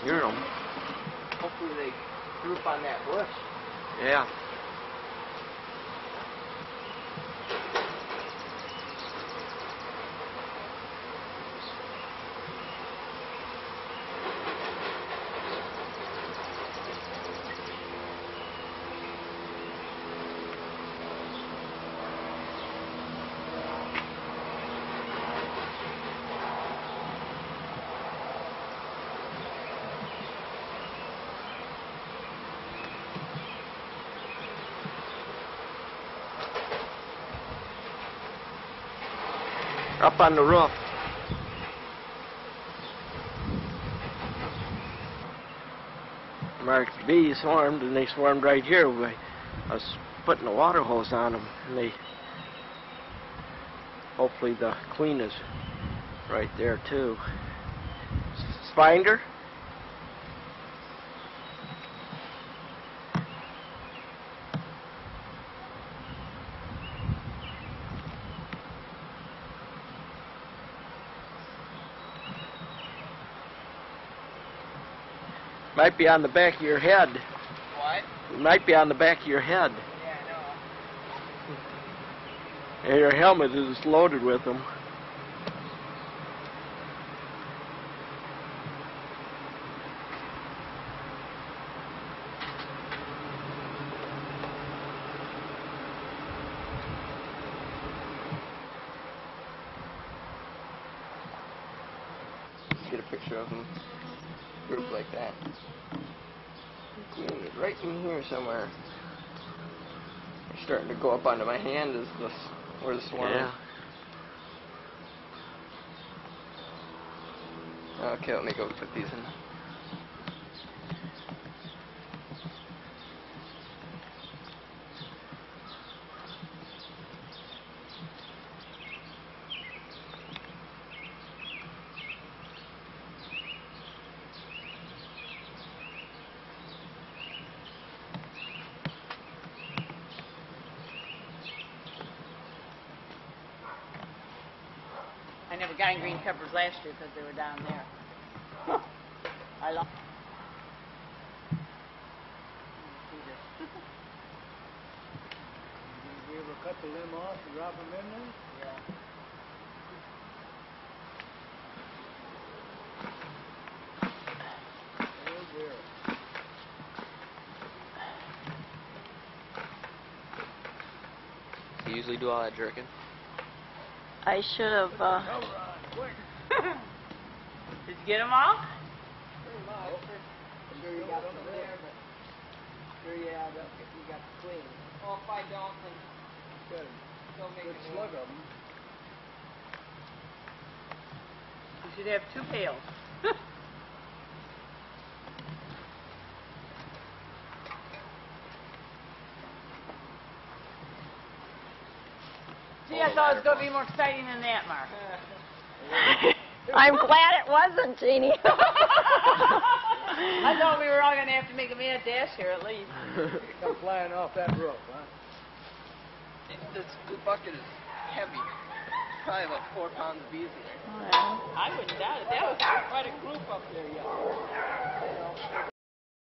hear them. Hopefully they group on that bush. Yeah. Up on the roof. Mark's bees swarmed, and they swarmed right here. I was putting the water hose on them, and they. Hopefully the queen is right there too. S- Might be on the back of your head. What? It might be on the back of your head. Yeah, I know. And your helmet is loaded with them. Get a picture of them grouped like that. Is right in here somewhere. They're starting to go up onto my hand as this where the swarm Yeah. is. Okay, let me go put these in. Never got any green peppers last year because they were down there. I love. Did you ever cut the limb off and drop them in there? Yeah. Oh dear. You usually do all that jerking. I should have, uh, Cover on, quick. Did you get them all? Sure you got something there, but Sure you have it if you got the queen. Well, if I don't, then got don't make good it slug of them. You should have two pails. I thought it was going to be more exciting than that, Mark. I'm glad it wasn't, Jeannie. I thought we were all going to have to make a mad dash here at least. Come flying off that roof, huh? This bucket is heavy. Probably about four pounds of bees in there. Well, I wouldn't doubt it. That was quite a group up there, y'all.